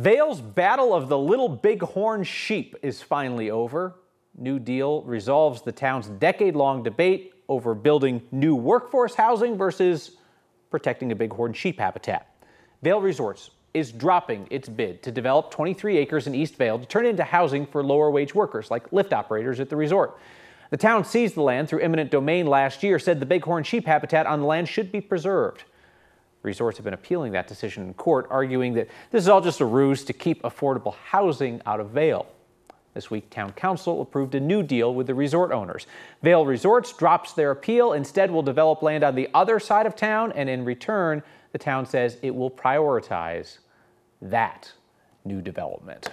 Vail's battle of the little bighorn sheep is finally over. New Deal resolves the town's decade long debate over building new workforce housing versus protecting a bighorn sheep habitat. Vail Resorts is dropping its bid to develop 23 acres in East Vail to turn into housing for lower wage workers like lift operators at the resort. The town seized the land through eminent domain last year, said the bighorn sheep habitat on the land should be preserved. Resorts have been appealing that decision in court, arguing that this is all just a ruse to keep affordable housing out of Vail. This week, Town Council approved a new deal with the resort owners. Vail Resorts drops their appeal, instead will develop land on the other side of town, and in return, the town says it will prioritize that new development.